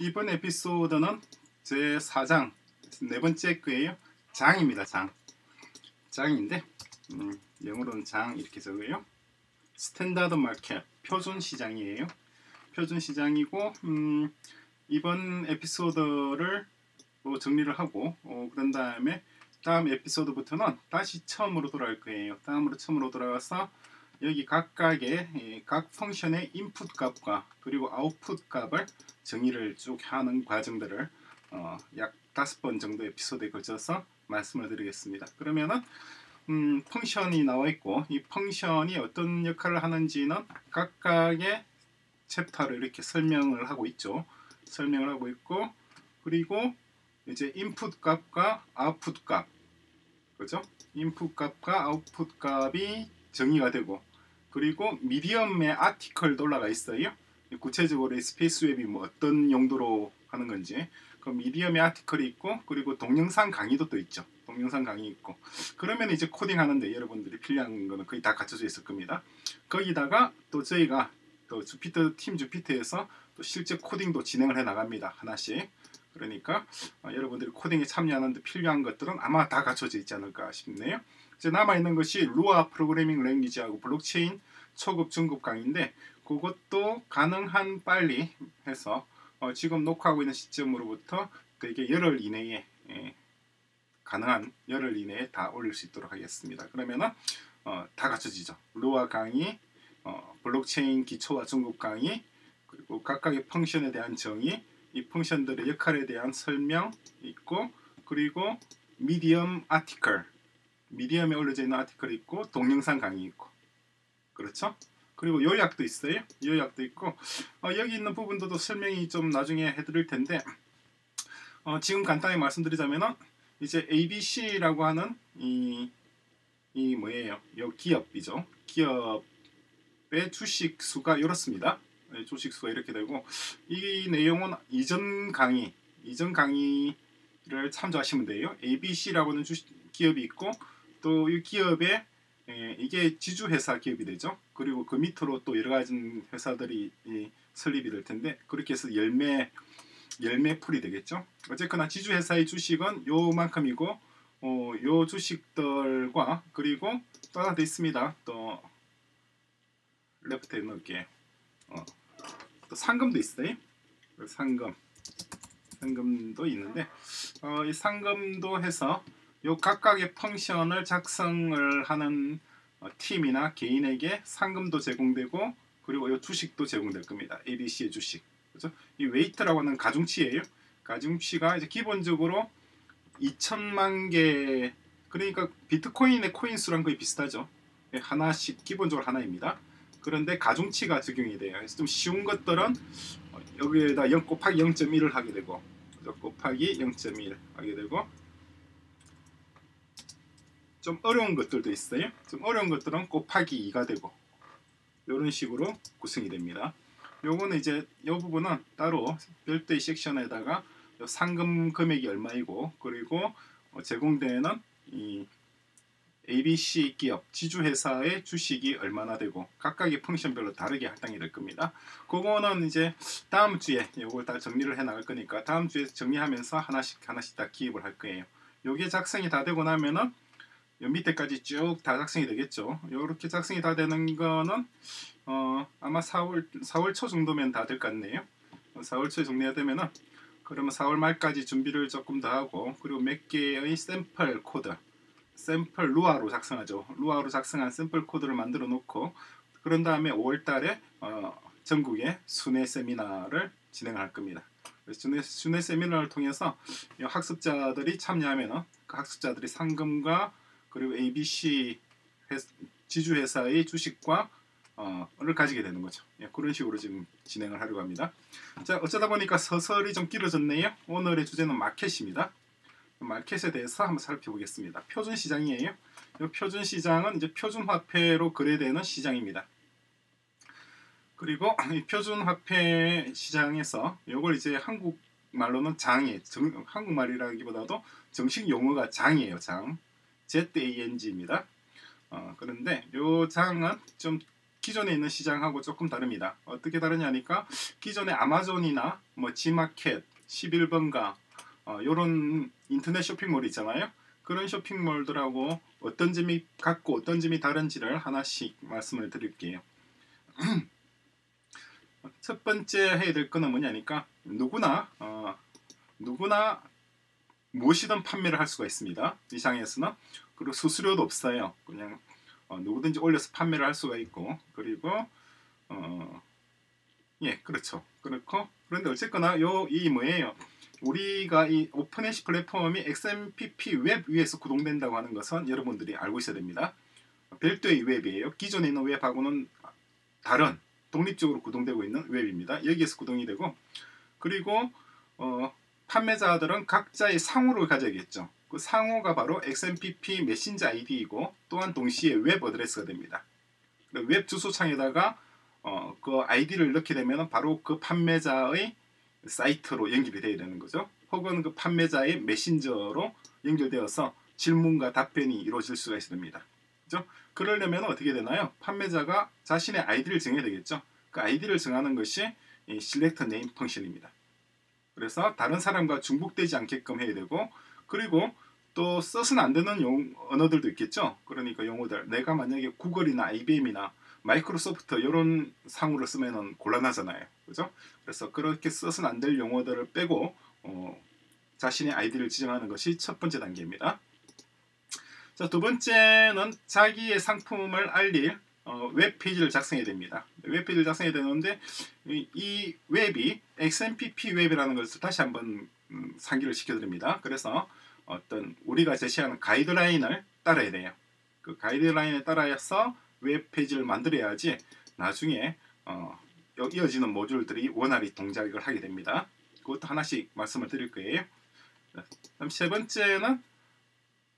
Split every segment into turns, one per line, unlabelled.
이번 에피소드는 제 4장 네 번째 거예요. 장입니다. 장. 장인데 음, 영어로는 장 이렇게 적어요. standard market 표준 시장이에요. 표준 시장이고 음, 이번 에피소드를 뭐 정리를 하고 어, 그런 다음에 다음 에피소드부터는 다시 처음으로 돌아갈 거예요. 다음으로 처음으로 돌아가서 여기 각각의 각 function의 인풋 값과 그리고 아웃풋 값을 정의를 쭉 하는 과정들을 어, 약 다섯 번 정도 에피소드에 걸쳐서 말씀을 드리겠습니다. 그러면은 음, function이 나와 있고 이 function이 어떤 역할을 하는지는 각각의 챕터를 이렇게 설명을 하고 있죠. 설명을 하고 있고 그리고 이제 인풋 값과 아웃풋 값 그죠? 인풋 값과 아웃풋 값이 정의가 되고 그리고 미디엄의 article도 올라가 있어요. 구체적으로 스페이스 웹이 뭐 어떤 용도로 하는 건지 그 미디엄의 article이 있고 그리고 동영상 강의도 또 있죠. 동영상 강의 있고 그러면 이제 코딩 하는데 여러분들이 필요한 거는 거의 다 갖춰져 있을 겁니다. 거기다가 또 저희가 또 주피터 팀 주피터에서 또 실제 코딩도 진행을 해 나갑니다. 하나씩. 그러니까 어, 여러분들이 코딩에 참여하는데 필요한 것들은 아마 다 갖춰져 있지 않을까 싶네요. 이제 남아 있는 것이 루아 programming language하고 블록체인 초급 중급 강의인데 그것도 가능한 빨리 해서 어, 지금 녹화하고 있는 시점으로부터 대개 열흘 이내에 예, 가능한 열흘 이내에 다 올릴 수 있도록 하겠습니다. 그러면은 어, 다 갖춰지죠. 루아 강의, 어, 블록체인 기초와 중급 강의, 그리고 각각의 function에 대한 정의, 이 function들의 역할에 대한 설명 있고, 그리고 미디엄 아티클, 미디엄에 올려져 있는 아티클 있고, 동영상 강의 있고, 그렇죠? 그리고 요약도 있어요. 요약도 있고 어, 여기 있는 부분들도 설명이 좀 나중에 해드릴 텐데 어, 지금 간단히 말씀드리자면은 이제 ABC라고 하는 이, 이 뭐예요? 요 기업이죠. 기업의 주식 수가 이렇습니다. 네, 주식 수가 이렇게 되고 이 내용은 이전 강의 이전 강의를 참조하시면 돼요. ABC라고는 주식 기업이 있고 또 이 기업의 예, 이게 지주 회사 기업이 되죠. 그리고 그 밑으로 또 여러 가지 회사들이 이, 설립이 될 텐데 그렇게 해서 열매 열매 풀이 되겠죠. 어쨌거나 지주 회사의 주식은 요만큼이고 어, 요 주식들과 그리고 또 하나 더 있습니다. 또 레프트에 넣을게. 어, 또 상금도 있어요. 상금 상금도 있는데 어, 이 상금도 해서 요 각각의 function을 작성을 하는 어, 팀이나 개인에게 상금도 제공되고 그리고 요 주식도 제공될 겁니다. ABC의 주식. 그죠? 이 weight라고 하는 가중치예요. 가중치가 이제 기본적으로 2천만 개 그러니까 비트코인의 코인 수랑 거의 비슷하죠. 예, 하나씩 기본적으로 하나입니다. 그런데 가중치가 적용이 돼요. 그래서 좀 쉬운 것들은 어, 여기에다 0 곱하기 0.1을 하게 되고 곱하기 0.1 하게 되고 좀 어려운 것들도 있어요. 좀 어려운 것들은 곱하기 2가 되고 이런 식으로 구성이 됩니다. 요거는 이제 이 부분은 따로 별도의 섹션에다가 상금 금액이 얼마이고 그리고 어, 제공되는 이 ABC 기업 지주회사의 주식이 얼마나 되고 각각의 펑션별로 다르게 할당이 될 겁니다. 그거는 이제 다음 주에 이걸 다 정리를 해 나갈 거니까 다음 주에 정리하면서 하나씩 하나씩 다 기입을 할 거예요. 요게 작성이 다 되고 나면은 요 밑에까지 쭉 다 작성이 되겠죠. 이렇게 작성이 다 되는 거는 어, 아마 4월 4월 초 정도면 다 될 것 같네요. 4월 초에 정리가 되면은 그러면 4월 말까지 준비를 조금 더 하고 그리고 몇 개의 샘플 코드, 샘플 루아로 작성하죠. 루아로 작성한 샘플 코드를 만들어 놓고 그런 다음에 5월 달에 어, 전국에 순회 세미나를 진행할 겁니다. 순회, 순회 세미나를 통해서 학습자들이 참여하면 그 학습자들이 상금과 그리고 ABC 지주회사의 주식과 어, 를 가지게 되는 거죠. 예, 그런 식으로 지금 진행을 하려고 합니다. 자, 어쩌다 보니까 서설이 좀 길어졌네요. 오늘의 주제는 마켓입니다. 마켓에 대해서 한번 살펴보겠습니다. 표준 시장이에요. 이 표준 시장은 이제 표준 화폐로 거래되는 시장입니다. 그리고 이 표준 화폐 시장에서 이걸 이제 한국 말로는 장이 한국말이라기보다도 정식 용어가 장이에요. 장. ZANG입니다. 어, 그런데 이 장은 좀 기존에 있는 시장하고 조금 다릅니다. 어떻게 다르냐니까 기존의 아마존이나 뭐 지마켓, 11번가 어, 이런 인터넷 쇼핑몰 있잖아요. 그런 쇼핑몰들하고 어떤 점이 같고 어떤 점이 다른지를 하나씩 말씀을 드릴게요. 첫 번째 해야 될 거는 뭐냐니까 누구나 어, 누구나 무엇이든 판매를 할 수가 있습니다. 이 장에서는 그리고 수수료도 없어요. 그냥 어, 누구든지 올려서 판매를 할 수가 있고 그리고 어, 예 그렇죠. 그렇고 그런데 어쨌거나 요 이 뭐예요? 우리가 이 오픈해시 플랫폼이 XMPP 웹 위에서 구동된다고 하는 것은 여러분들이 알고 있어야 됩니다. 별도의 웹이에요. 기존에 있는 웹하고는 다른 독립적으로 구동되고 있는 웹입니다. 여기에서 구동이 되고 그리고 어, 판매자들은 각자의 상호를 가져야겠죠. 그 상호가 바로 XMPP 메신저 아이디이고 또한 동시에 웹 어드레스가 됩니다. 웹 주소창에다가 어, 그 아이디를 넣게 되면 바로 그 판매자의 사이트로 연결이 되어야 되는 거죠. 혹은 그 판매자의 메신저로 연결되어서 질문과 답변이 이루어질 수가 있습니다. 그죠? 그러려면 어떻게 되나요? 판매자가 자신의 아이디를 정해야 되겠죠. 그 아이디를 정하는 것이 이 select name function입니다. 그래서 다른 사람과 중복되지 않게끔 해야 되고 그리고 또 써서는 안 되는 용, 언어들도 있겠죠. 그러니까 용어들 내가 만약에 구글이나 IBM이나 마이크로소프트 이런 상호를 쓰면은 곤란하잖아요. 그죠? 그래서 그렇게 써서는 안 될 용어들을 빼고 어, 자신의 아이디를 지정하는 것이 첫 번째 단계입니다. 자, 두 번째는 자기의 상품을 알릴 어, 웹페이지를 작성해야 됩니다. 웹페이지를 작성해야 되는데 이, 이 웹이 XMPP 웹이라는 것을 다시 한번 음, 상기를 시켜드립니다. 그래서 어떤 우리가 제시하는 가이드라인을 따라야 돼요. 그 가이드라인에 따라서 웹페이지를 만들어야지 나중에 어, 이어지는 모듈들이 원활히 동작을 하게 됩니다. 그것도 하나씩 말씀을 드릴 거예요. 그럼 세 번째는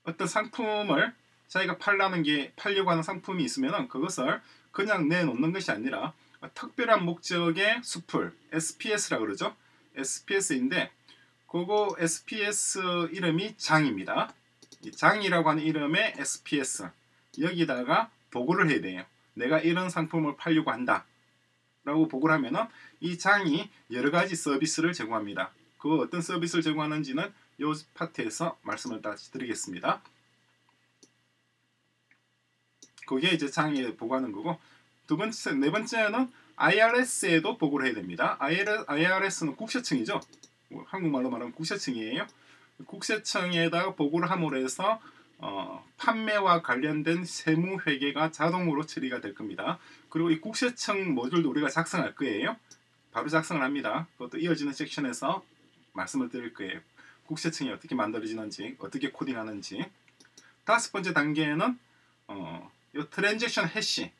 어떤 상품을 자기가 팔라는 게 팔려고 하는 상품이 있으면 그것을 그냥 내놓는 것이 아니라 특별한 목적의 수풀 SPS라 그러죠. SPS인데 그거 SPS 이름이 장입니다. 장이라고 하는 이름의 SPS 여기다가 보고를 해야 돼요. 내가 이런 상품을 팔려고 한다. 라고 보고를 하면은 이 장이 여러 가지 서비스를 제공합니다. 그 어떤 서비스를 제공하는지는 이 파트에서 말씀을 다시 드리겠습니다. 그게 이제 장에 보고하는 거고 두 번째, 네 번째는 IRS에도 보고를 해야 됩니다. IRS는 국세청이죠. 뭐 한국말로 말하면 국세청이에요. 국세청에다가 보고를 함으로 해서 어, 판매와 관련된 세무 회계가 자동으로 처리가 될 겁니다. 그리고 이 국세청 모듈도 우리가 작성할 거예요. 바로 작성을 합니다. 그것도 이어지는 섹션에서 말씀을 드릴 거예요. 국세청이 어떻게 만들어지는지, 어떻게 코딩하는지. 다섯 번째 단계는 어, 이 transaction hash.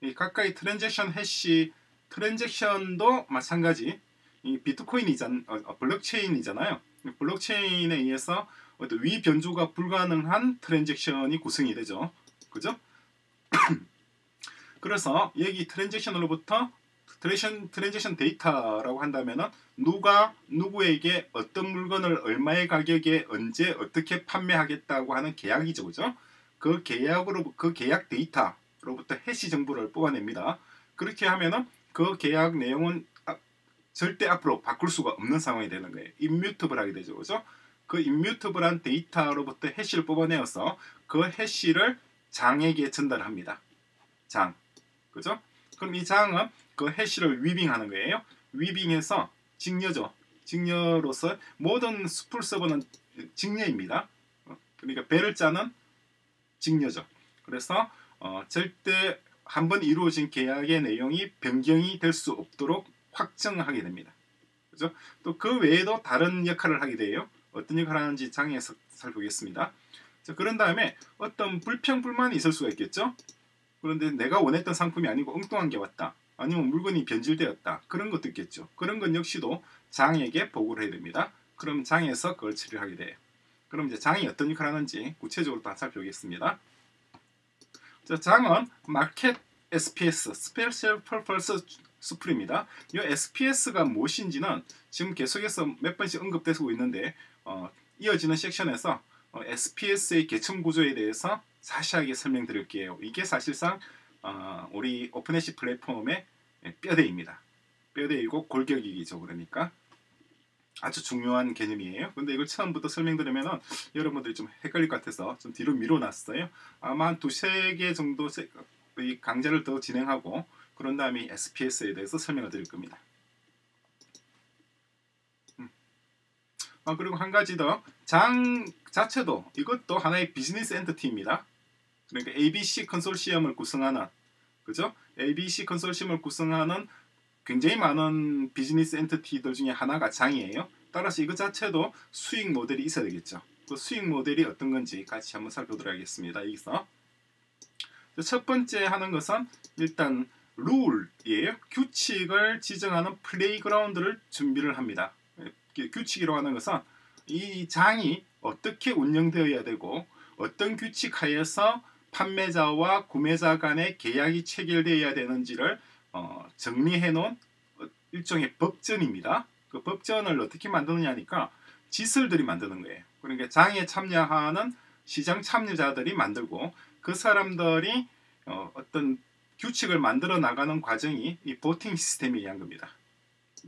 이 각각의 transaction hash, transaction도 마찬가지. 이 비트코인이잖, 어, 어 블록체인이잖아요. 블록체인에 의해서 어떤 위 변조가 불가능한 transaction이 구성이 되죠. 그죠? 그래서 여기 transaction으로부터 transaction, transaction 데이터라고 한다면은 누가 누구에게 어떤 물건을 얼마의 가격에 언제 어떻게 판매하겠다고 하는 계약이죠. 그죠? 그 계약으로 그 계약 데이터로부터 hash 정보를 뽑아냅니다. 그렇게 하면은 그 계약 내용은 절대 앞으로 바꿀 수가 없는 상황이 되는 거예요. immutable 하게 되죠. 그죠? 그 immutable한 데이터로부터 hash를 뽑아내어서 그 해시를 장에게 전달합니다. 장. 그죠? 그럼 이 장은 그 해시를 위빙하는 거예요. 위빙해서 직녀죠. 직녀로서 모든 수풀 서버는 직녀입니다. 그러니까 배를 짜는 직녀죠. 그래서 어, 절대 한 번 이루어진 계약의 내용이 변경이 될 수 없도록 확정하게 됩니다. 그죠? 또 그 외에도 다른 역할을 하게 돼요. 어떤 역할을 하는지 장에서 살펴보겠습니다. 자, 그런 다음에 어떤 불평, 불만이 있을 수가 있겠죠? 그런데 내가 원했던 상품이 아니고 엉뚱한 게 왔다. 아니면 물건이 변질되었다. 그런 것도 있겠죠. 그런 건 역시도 장에게 보고를 해야 됩니다. 그럼 장에서 그걸 처리하게 돼요. 그럼 이제 장이 어떤 역할을 하는지 구체적으로 다 살펴보겠습니다. 자, 장은 마켓 SPS, Special Purpose 수풀입니다. 이 SPS가 무엇인지는 지금 계속해서 몇 번씩 언급되고 있는데 어, 이어지는 섹션에서 어, SPS의 계층 구조에 대해서 자세하게 설명드릴게요. 이게 사실상 어, 우리 오픈해시 플랫폼의 뼈대입니다. 뼈대이고 골격이죠. 그러니까 아주 중요한 개념이에요. 근데 이걸 처음부터 설명드리면 여러분들이 좀 헷갈릴 것 같아서 좀 뒤로 밀어놨어요. 아마 한 두세 개 정도 이 강좌를 더 진행하고 그런 다음에 SPS에 대해서 설명을 드릴 겁니다. 음. 아, 그리고 한 가지 더 장 자체도 이것도 하나의 비즈니스 entity입니다. 그러니까 ABC 컨소시엄을 구성하는 그죠? ABC 컨소시엄을 구성하는 굉장히 많은 비즈니스 entity들 중에 하나가 장이에요. 따라서 이것 자체도 수익 모델이 있어야 되겠죠. 그 수익 모델이 어떤 건지 같이 한번 살펴보도록 하겠습니다. 여기서 첫 번째 하는 것은 일단 룰이에요. 규칙을 지정하는 playground를 준비를 합니다. 규칙이라고 하는 것은 이 장이 어떻게 운영되어야 되고 어떤 규칙 하에서 판매자와 구매자 간의 계약이 체결되어야 되는지를 어, 정리해 놓은 일종의 법전입니다. 그 법전을 어떻게 만드느냐니까 지설들이 만드는 거예요. 그러니까 장에 참여하는 시장 참여자들이 만들고 그 사람들이 어, 어떤 규칙을 만들어 나가는 과정이 이 보팅 시스템에 의한 겁니다.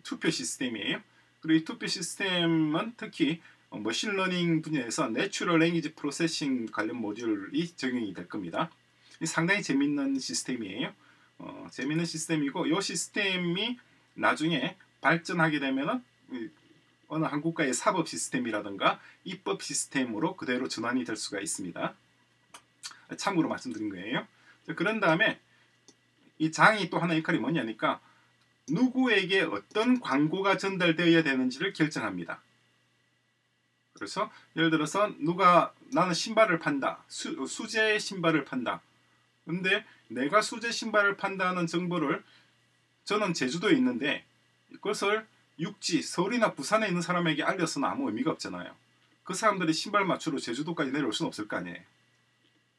투표 시스템이에요. 그리고 이 투표 시스템은 특히 어, machine learning 분야에서 natural language processing 관련 모듈이 적용이 될 겁니다. 상당히 재밌는 시스템이에요. 어, 재밌는 시스템이고 이 시스템이 나중에 발전하게 되면은 어느 한 국가의 사법 시스템이라든가 입법 시스템으로 그대로 전환이 될 수가 있습니다. 참고로 말씀드린 거예요. 그런 다음에 이 장이 또 하나 역할이 뭐냐니까 누구에게 어떤 광고가 전달되어야 되는지를 결정합니다. 그래서 예를 들어서 누가 나는 신발을 판다. 수, 수제 신발을 판다. 근데 내가 수제 신발을 판다는 정보를 저는 제주도에 있는데 이것을 육지, 서울이나 부산에 있는 사람에게 알려서는 아무 의미가 없잖아요. 그 사람들이 신발 맞추러 제주도까지 내려올 수는 없을 거 아니에요.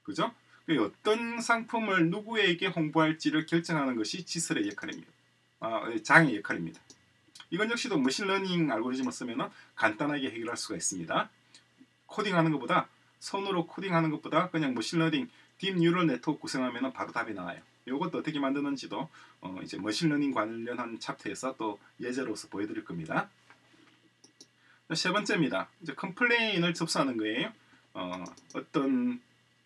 그죠? 어떤 상품을 누구에게 홍보할지를 결정하는 것이 지설의 역할입니다. 아, 장의 역할입니다. 이건 역시도 machine learning 알고리즘을 쓰면 간단하게 해결할 수가 있습니다. 코딩하는 것보다 손으로 코딩하는 것보다 그냥 machine learning deep neural network 구성하면 바로 답이 나와요. 이것도 어떻게 만드는지도 어, 이제 machine learning 관련한 챕터에서 또 예제로서 보여드릴 겁니다. 세 번째입니다. 이제 complain을 접수하는 거예요. 어, 어떤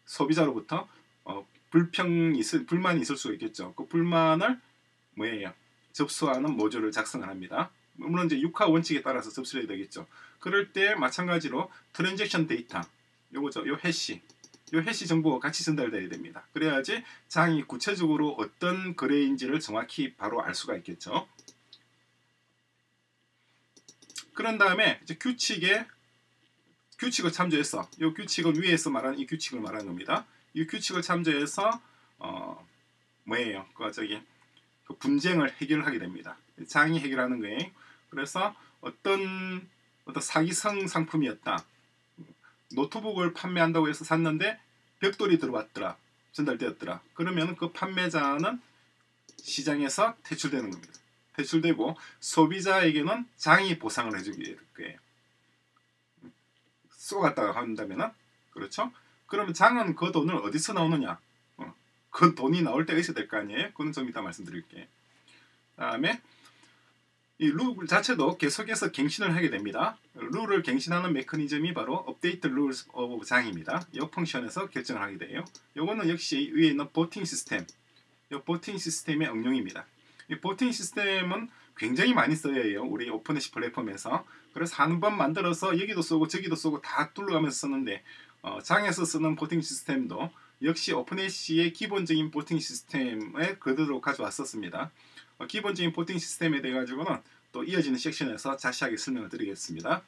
소비자로부터 어, 불평이 있을 불만이 있을 수 있겠죠. 그 불만을 뭐예요? 접수하는 모듈을 작성을 합니다. 물론 이제 6화 원칙에 따라서 접수해야 되겠죠. 그럴 때 마찬가지로 트랜잭션 데이터 요거죠. 요 해시 요 해시 정보가 같이 전달돼야 됩니다. 그래야지 장이 구체적으로 어떤 거래인지를 정확히 바로 알 수가 있겠죠. 그런 다음에 규칙에 규칙을 참조해서 이 규칙을 위에서 말하는 이 규칙을 말하는 겁니다. 이 규칙을 참조해서 어 뭐예요? 그 저기 그 분쟁을 해결하게 됩니다. 장이 해결하는 거예요. 그래서 어떤 어떤 사기성 상품이었다. 노트북을 판매한다고 해서 샀는데 벽돌이 들어왔더라. 전달되었더라. 그러면 그 판매자는 시장에서 퇴출되는 겁니다. 퇴출되고 소비자에게는 장이 보상을 해주게 될 거예요. 속았다고 한다면은 그렇죠? 그러면 장은 그 돈을 어디서 나오느냐? 어, 그 돈이 나올 데가 있어야 될 거 아니에요? 그건 좀 이따 말씀드릴게요. 다음에 이 룰 자체도 계속해서 갱신을 하게 됩니다. 룰을 갱신하는 메커니즘이 바로 update rules of 장입니다. 이 function에서 결정을 하게 돼요. 이거는 역시 위에 있는 voting 시스템, 이 voting 시스템의 응용입니다. 이 voting 시스템은 굉장히 많이 써야 해요. 우리 Openhash 플랫폼에서. 그래서 한 번 만들어서 여기도 쓰고 저기도 쓰고 다 둘러가면서 쓰는데 어, 장에서 쓰는 voting 시스템도 역시 Openhash의 기본적인 voting 시스템에 그대로 가져왔었습니다. 어, 기본적인 voting 시스템에 대해 가지고는 또 이어지는 섹션에서 자세하게 설명을 드리겠습니다.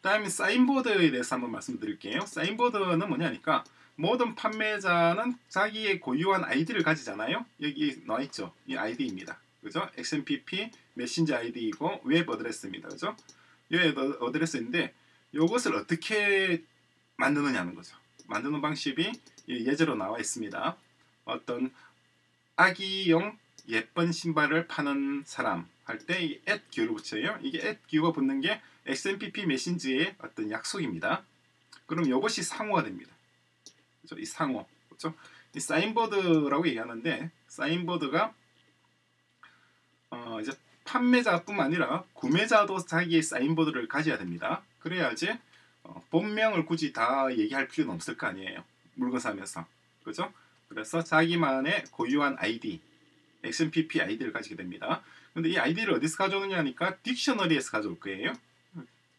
다음에 signboard에 대해서 한번 말씀드릴게요. signboard는 뭐냐니까 모든 판매자는 자기의 고유한 아이디를 가지잖아요. 여기 나와 있죠. 이 아이디입니다. 그죠? XMPP 메신저 아이디이고 웹 address입니다. 그죠? 웹 address인데 이것을 어떻게 만드느냐는 거죠. 만드는 방식이 예제로 나와 있습니다. 어떤 아기용 예쁜 신발을 파는 사람 할 때 이 at 를 붙여요. 이게 at 가 붙는 게 XMPP 메신저의 어떤 약속입니다. 그럼 이것이 상호가 됩니다. 그렇죠? 이 상호 그렇죠? 이 사인보드라고 얘기하는데 사인보드가 어 이제 판매자뿐만 아니라 구매자도 자기의 사인보드를 가져야 됩니다. 그래야지 어, 본명을 굳이 다 얘기할 필요는 없을 거 아니에요. 물건 사면서 그죠? 그래서 자기만의 고유한 아이디 XMPP 아이디를 가지게 됩니다. 근데 이 아이디를 어디서 가져오느냐 하니까 딕셔너리에서 가져올 거예요.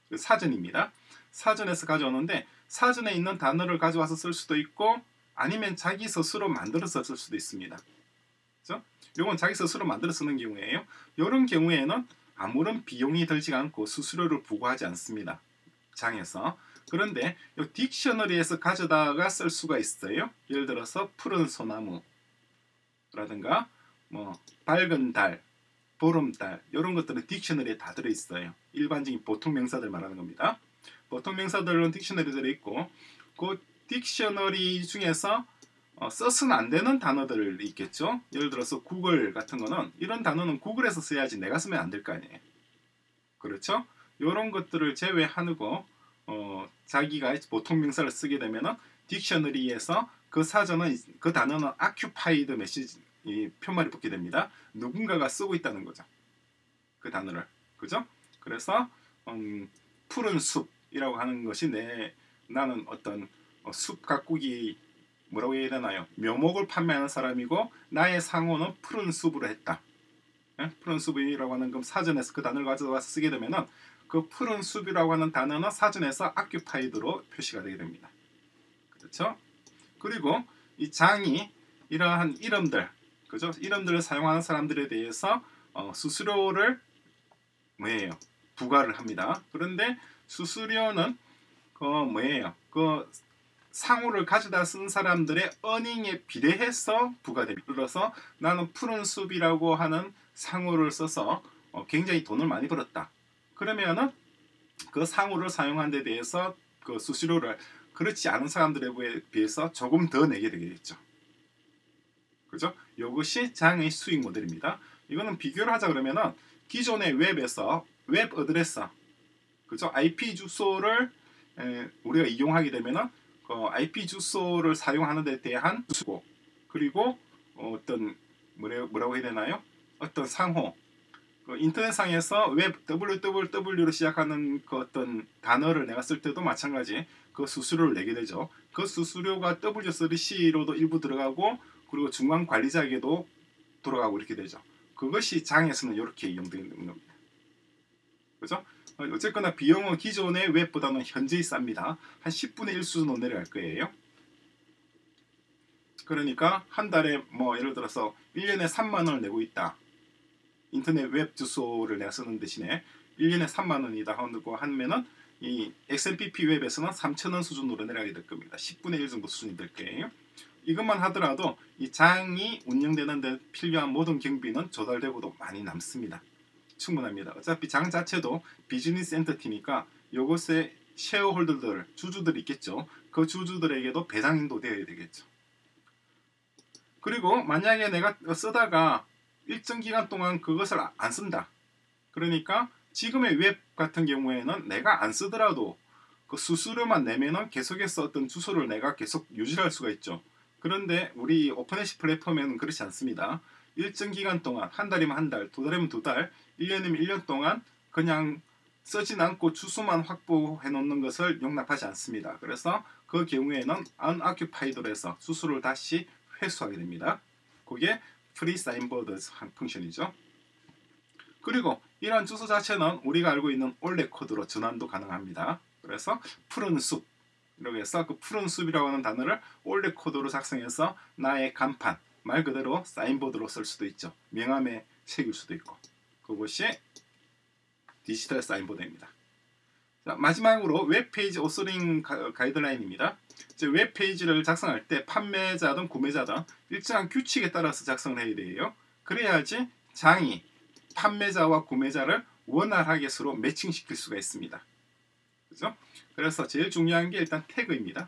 그 사전입니다. 사전에서 가져오는데 사전에 있는 단어를 가져와서 쓸 수도 있고 아니면 자기 스스로 만들어서 쓸 수도 있습니다. 그죠? 이건 자기 스스로 만들어 쓰는 경우에요. 이런 경우에는 아무런 비용이 들지 않고 수수료를 부과하지 않습니다. 장에서. 그런데 이 딕셔너리에서 가져다가 쓸 수가 있어요. 예를 들어서 푸른 소나무라든가 뭐 밝은 달, 보름달 이런 것들은 딕셔너리에 다 들어 있어요. 일반적인 보통 명사들 말하는 겁니다. 보통 명사들은 딕셔너리 들어 있고 그 딕셔너리 중에서 어, 써서는 안 되는 단어들 있겠죠. 예를 들어서 구글 같은 거는 이런 단어는 구글에서 써야지 내가 쓰면 안 될 거 아니에요. 그렇죠? 이런 것들을 제외하고 어, 자기가 보통 명사를 쓰게 되면은 딕셔너리에서 그 사전은 그 단어는 occupied 메시지 이 표말이 붙게 됩니다. 누군가가 쓰고 있다는 거죠. 그 단어를 그죠? 그래서 음, 푸른 숲 이라고 하는 것이 내 나는 어떤 어, 숲 가꾸기 뭐라고 해야 되나요? 묘목을 판매하는 사람이고 나의 상호는 푸른 숲으로 했다. 예? 푸른 숲이라고 하는 그 사전에서 그 단어를 가져와서 쓰게 되면은 그 푸른 숲이라고 하는 단어는 사전에서 occupied로 표시가 되게 됩니다. 그렇죠? 그리고 이 장이 이러한 이름들, 그죠? 이름들을 사용하는 사람들에 대해서 어, 수수료를? 부과를 합니다. 그런데 수수료는 그 뭐예요? 그 상호를 가져다 쓴 사람들의 어닝에 비례해서 부과됩니다. 그래서 나는 푸른 숲이라고 하는 상호를 써서 어, 굉장히 돈을 많이 벌었다. 그러면은 그 상호를 사용한 데 대해서 그 수수료를 그렇지 않은 사람들에 비해서 조금 더 내게 되겠죠. 그죠? 이것이 장의 수익 모델입니다. 이거는 비교를 하자 그러면은 기존의 웹에서 웹 address 그죠? IP 주소를 에, 우리가 이용하게 되면은 그 IP 주소를 사용하는 데 대한 수고 그리고 어, 떤 뭐라, 뭐라고 해야 되나요? 어떤 상호 그 인터넷상에서 웹 www로 시작하는 그 어떤 단어를 내가 쓸 때도 마찬가지 그 수수료를 내게 되죠. 그 수수료가 W3C로도 일부 들어가고 그리고 중간 관리자에게도 돌아가고 이렇게 되죠. 그것이 장에서는 이렇게 이용되는 겁니다. 그죠? 어쨌거나 비용은 기존의 웹보다는 현저히 쌉니다. 한 10분의 1 수준으로 내려갈 거예요. 그러니까 한 달에 뭐 예를 들어서 1년에 3만 원을 내고 있다. 인터넷 웹 주소를 내가 쓰는 대신에 1년에 3만 원이다 하고 하면은 이 XMPP 웹에서는 3천 원 수준으로 내려가게 될 겁니다. 10분의 1 정도 수준이 될 거예요. 이것만 하더라도 이 장이 운영되는 데 필요한 모든 경비는 조달되고도 많이 남습니다. 충분합니다. 어차피 장 자체도 비즈니스 entity니까 이것의 shareholder들, 주주들 있겠죠. 그 주주들에게도 배당도 되어야 되겠죠. 그리고 만약에 내가 쓰다가 일정 기간 동안 그것을 안 쓴다. 그러니까 지금의 웹 같은 경우에는 내가 안 쓰더라도 그 수수료만 내면은 계속해서 어떤 주소를 내가 계속 유지할 수가 있죠. 그런데 우리 Openhash 플랫폼에는 그렇지 않습니다. 일정 기간 동안 한 달이면 한 달, 두 달이면 두 달, 1년이면 1년 동안 그냥 쓰진 않고 주소만 확보해 놓는 것을 용납하지 않습니다. 그래서 그 경우에는 unoccupied로 해서 수수료를 다시 회수하게 됩니다. 그게 free signboard function이죠. 그리고 이러한 주소 자체는 우리가 알고 있는 올레 코드로 전환도 가능합니다. 그래서 푸른 숲 이렇게 해서 그 푸른 숲이라고 하는 단어를 올레 코드로 작성해서 나의 간판 말 그대로 signboard로 쓸 수도 있죠. 명함에 새길 수도 있고 그것이 디지털 signboard입니다. 자, 마지막으로 웹페이지 authoring 가이드라인입니다. 웹페이지를 작성할 때 판매자든 구매자든 일정한 규칙에 따라서 작성을 해야 돼요. 그래야지 장이 판매자와 구매자를 원활하게 서로 매칭시킬 수가 있습니다. 그죠? 그래서 제일 중요한 게 일단 태그입니다.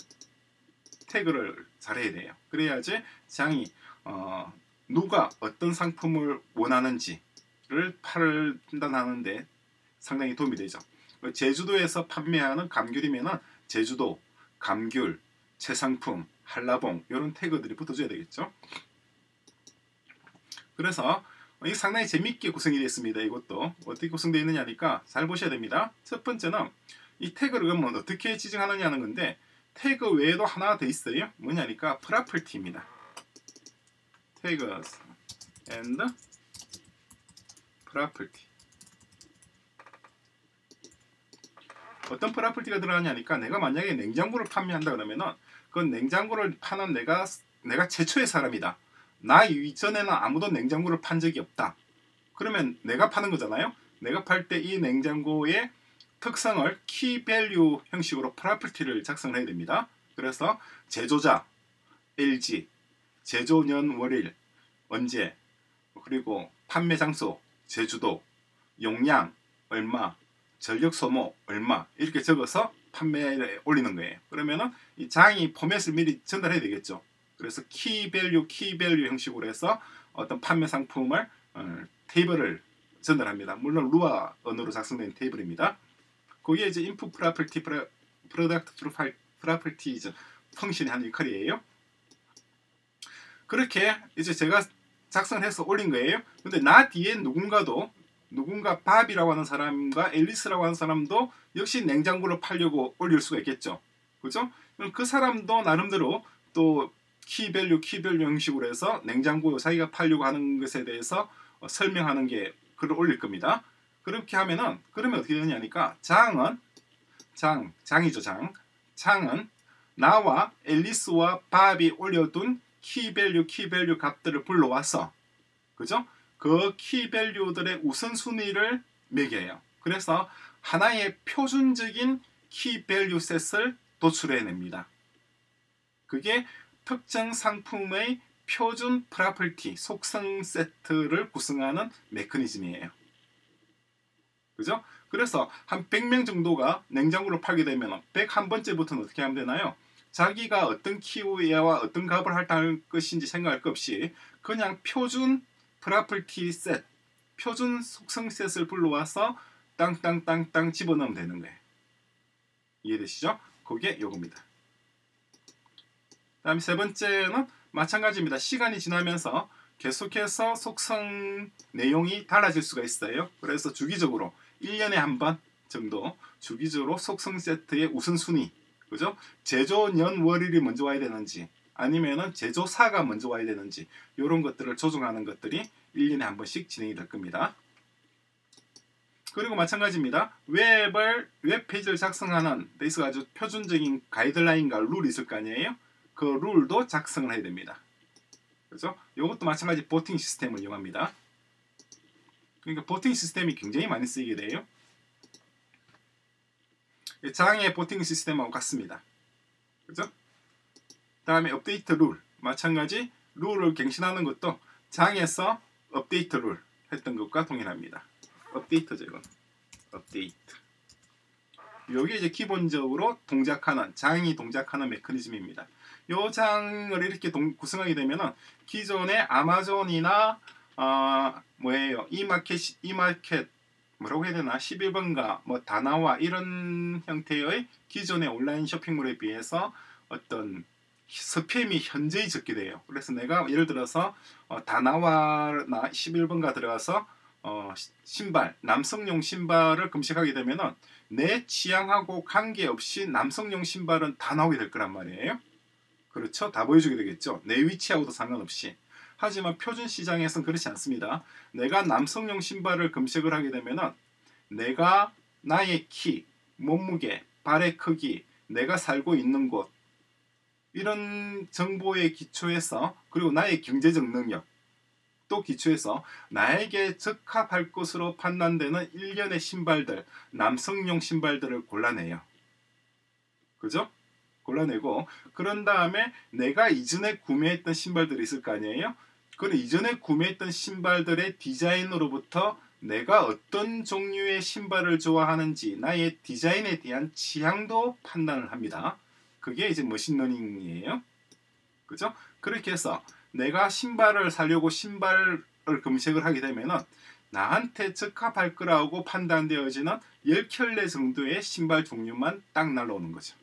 태그를 잘해야 돼요. 그래야지 장이 어, 누가 어떤 상품을 원하는지를 판단하는데 상당히 도움이 되죠. 제주도에서 판매하는 감귤이면은 제주도, 감귤, 최상품, 한라봉 이런 태그들이 붙어줘야 되겠죠. 그래서 이 상당히 재밌게 구성이 되어 있습니다. 이것도 어떻게 구성되어 있느냐니까 잘 보셔야 됩니다. 첫 번째는 이 태그를 그러면 어떻게 지정하느냐는 건데 태그 외에도 하나 더 있어요. 뭐냐니까 프라플티입니다. 태그스 and 프라플티 어떤 property가 들어가냐니까 내가 만약에 냉장고를 판매한다 그러면은 그 냉장고를 파는 내가 내가 최초의 사람이다. 나 이전에는 아무도 냉장고를 판 적이 없다. 그러면 내가 파는 거잖아요. 내가 팔 때 이 냉장고의 특성을 key value 형식으로 property를 작성을 해야 됩니다. 그래서 제조자, LG, 제조년 월일, 언제, 그리고 판매 장소, 제주도, 용량, 얼마, 전력 소모, 얼마 이렇게 적어서 판매에 올리는 거예요. 그러면은 이 장이 포맷을 미리 전달해야 되겠죠. 그래서 key value, key value 형식으로 해서 어떤 판매 상품을 어, 테이블을 전달합니다. 물론 Lua 언어로 작성된 테이블입니다. 거기에 이제 input property, product properties function이 하는 역할이에요. 그렇게 이제 제가 작성해서 올린 거예요. 근데 나 뒤에 누군가도 누군가 밥이라고 하는 사람과 앨리스라고 하는 사람도 역시 냉장고를 팔려고 올릴 수가 있겠죠. 그죠? 그 사람도 나름대로 또 key value, key value 형식으로 해서 냉장고 자기가 팔려고 하는 것에 대해서 어, 설명하는 게 글을 올릴 겁니다. 그렇게 하면은 그러면 어떻게 되냐니까 장은 장, 장이죠 장. 장은 나와 앨리스와 밥이 올려둔 key value, key value 값들을 불러와서 그죠? 그 key value들의 우선순위를 매겨요. 그래서 하나의 표준적인 key value set을 도출해냅니다. 그게 특정 상품의 표준 property 속성 세트를 구성하는 메커니즘이에요. 그죠? 그래서 한 100명 정도가 냉장고를 팔게 되면 101번째부터는 어떻게 하면 되나요? 자기가 어떤 키워드와 어떤 값을 할당할 것인지 생각할 것 없이 그냥 표준 프라퍼티 셋, 표준 속성 셋을 불러와서 땅땅땅땅 집어넣으면 되는 거예요. 이해되시죠? 그게 요겁니다. 다음 세 번째는 마찬가지입니다. 시간이 지나면서 계속해서 속성 내용이 달라질 수가 있어요. 그래서 주기적으로 1년에 한 번 정도 주기적으로 속성 세트의 우선순위 그죠? 제조년 월일이 먼저 와야 되는지 아니면은 제조사가 먼저 와야 되는지 이런 것들을 조정하는 것들이 1년에 한 번씩 진행이 될 겁니다. 그리고 마찬가지입니다. 웹을 웹페이지를 작성하는 데 있어가 아주 표준적인 가이드라인과 룰이 있을 거 아니에요? 그 룰도 작성을 해야 됩니다. 그죠? 이것도 마찬가지 voting 시스템을 이용합니다. 그러니까 voting 시스템이 굉장히 많이 쓰이게 돼요. 장의 보팅 시스템하고 같습니다. 그죠? 다음에 업데이트 룰 마찬가지 룰을 갱신하는 것도 장에서 업데이트 룰 했던 것과 동일합니다. 업데이트죠 이건. 업데이트. 여기 이제 기본적으로 동작하는 장이 동작하는 메커니즘입니다. 요 장을 이렇게 동, 구성하게 되면은 기존의 아마존이나 어, 뭐예요 이마켓 이마켓 뭐라고 해야 되나 11번가 뭐 다나와 이런 형태의 기존의 온라인 쇼핑몰에 비해서 어떤 스팸이 현저히 적게 돼요. 그래서 내가 예를 들어서 어, 다나와나 11번가 들어가서 어, 신발 남성용 신발을 검색하게 되면은 내 취향하고 관계없이 남성용 신발은 다 나오게 될 거란 말이에요. 그렇죠? 다 보여주게 되겠죠. 내 위치하고도 상관없이. 하지만 표준 시장에서는 그렇지 않습니다. 내가 남성용 신발을 검색을 하게 되면은 내가 나의 키, 몸무게, 발의 크기, 내가 살고 있는 곳 이런 정보에 기초해서 그리고 나의 경제적 능력 또 기초해서 나에게 적합할 것으로 판단되는 일련의 신발들, 남성용 신발들을 골라내요. 그죠? 골라내고 그런 다음에 내가 이전에 구매했던 신발들이 있을 거 아니에요? 그 이전에 구매했던 신발들의 디자인으로부터 내가 어떤 종류의 신발을 좋아하는지 나의 디자인에 대한 취향도 판단을 합니다. 그게 이제 머신러닝이에요. 그죠? 그렇게 해서 내가 신발을 사려고 신발을 검색을 하게 되면은 나한테 적합할 거라고 판단되어지는 10켤레 정도의 신발 종류만 딱 날라오는 거죠.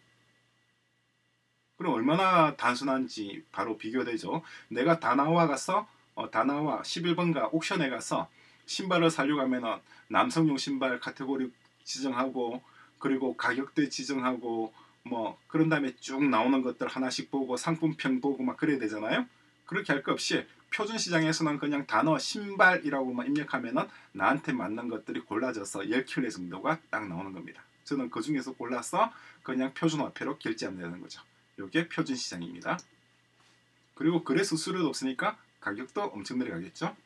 그럼 얼마나 단순한지 바로 비교되죠. 내가 다나와 가서 어, 다나와 11번가 옥션에 가서 신발을 사려고 하면은 남성용 신발 카테고리 지정하고 그리고 가격대 지정하고 뭐 그런 다음에 쭉 나오는 것들 하나씩 보고 상품평 보고 막 그래야 되잖아요. 그렇게 할것 없이 표준 시장에서는 그냥 단어 신발이라고만 입력하면은 나한테 맞는 것들이 골라져서 10켤레 정도가 딱 나오는 겁니다. 저는 그 중에서 골라서 그냥 표준화폐로 결제하면 되는 거죠. 이게 표준 시장입니다. 그리고 거래 수수료도 없으니까 가격도 엄청 내려가겠죠.